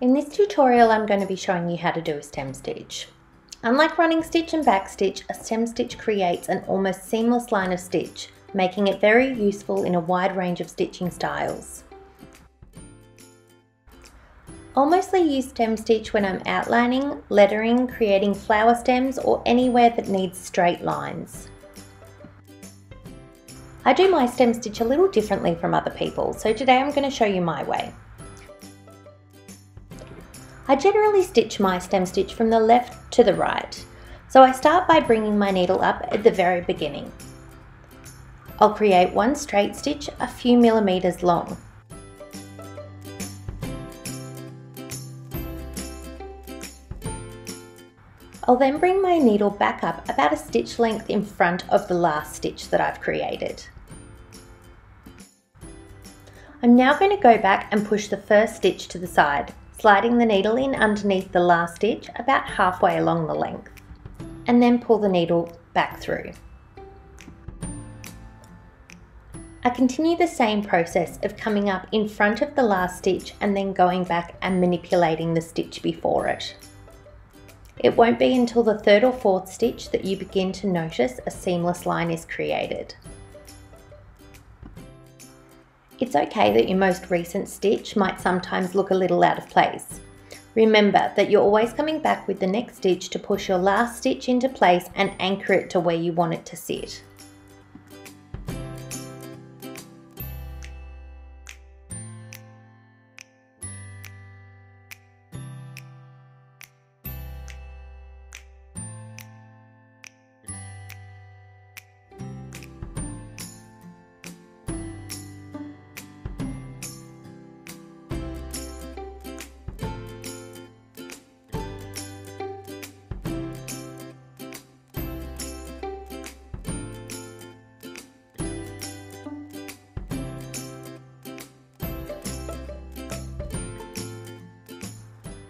tutorial I'm going to be showing you how to do a stem stitch. Unlike running stitch and back stitch, a stem stitch creates an almost seamless line of stitch, making it very useful in a wide range of stitching styles. I'll mostly use stem stitch when I'm outlining, lettering, creating flower stems or anywhere that needs straight lines. I do my stem stitch a little differently from other people, so today I'm going to show you my way. I generally stitch my stem stitch from the left to the right, so I start by bringing my needle up at the very beginning. I'll create one straight stitch a few millimetres long. I'll then bring my needle back up about a stitch length in front of the last stitch that I've created. I'm now going to go back and push the first stitch to the side sliding the needle in underneath the last stitch about halfway along the length and then pull the needle back through. I continue the same process of coming up in front of the last stitch and then going back and manipulating the stitch before it. It won't be until the third or fourth stitch that you begin to notice a seamless line is created. It's okay that your most recent stitch might sometimes look a little out of place. Remember that you're always coming back with the next stitch to push your last stitch into place and anchor it to where you want it to sit.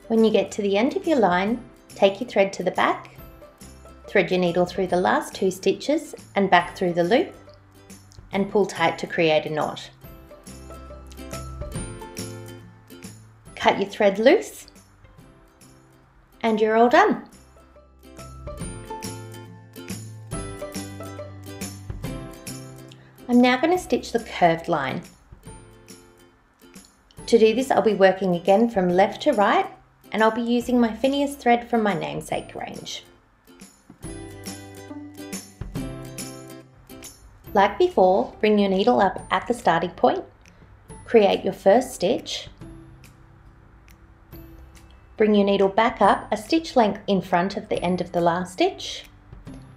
When you get to the end of your line, take your thread to the back, thread your needle through the last two stitches and back through the loop, and pull tight to create a knot. Cut your thread loose, and you're all done. I'm now going to stitch the curved line. To do this, I'll be working again from left to right and I'll be using my Phineas thread from my namesake range. Like before, bring your needle up at the starting point, create your first stitch, bring your needle back up a stitch length in front of the end of the last stitch,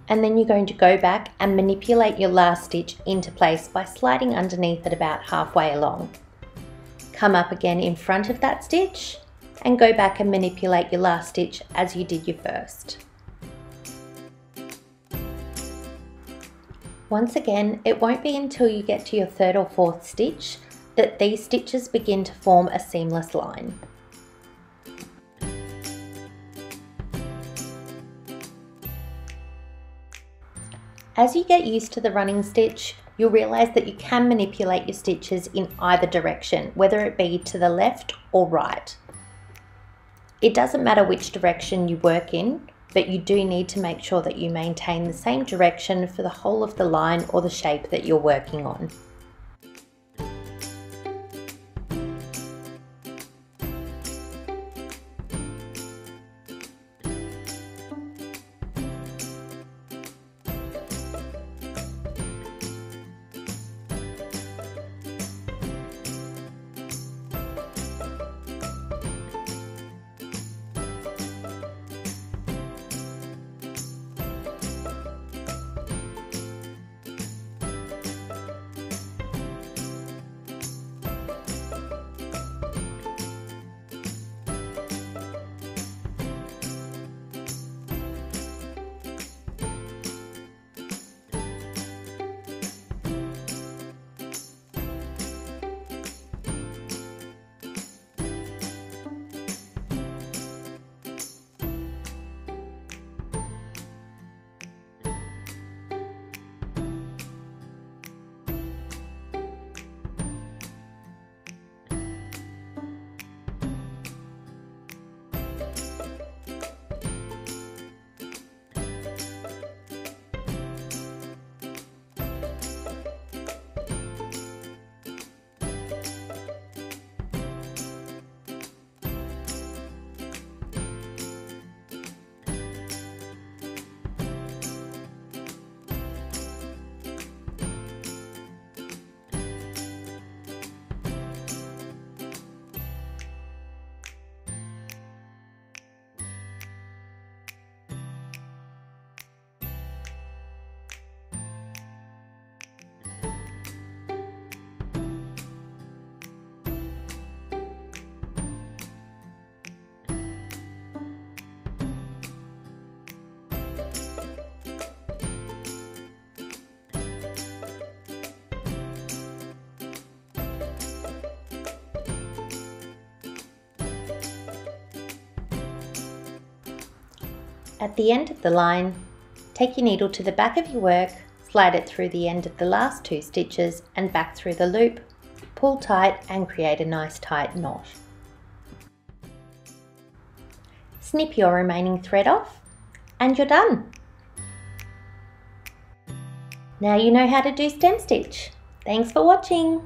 and then you're going to go back and manipulate your last stitch into place by sliding underneath it about halfway along. Come up again in front of that stitch and go back and manipulate your last stitch as you did your first. Once again, it won't be until you get to your third or fourth stitch that these stitches begin to form a seamless line. As you get used to the running stitch, you'll realise that you can manipulate your stitches in either direction, whether it be to the left or right. It doesn't matter which direction you work in, but you do need to make sure that you maintain the same direction for the whole of the line or the shape that you're working on. At the end of the line, take your needle to the back of your work, slide it through the end of the last two stitches and back through the loop, pull tight and create a nice tight knot. Snip your remaining thread off and you're done. Now you know how to do stem stitch. Thanks for watching.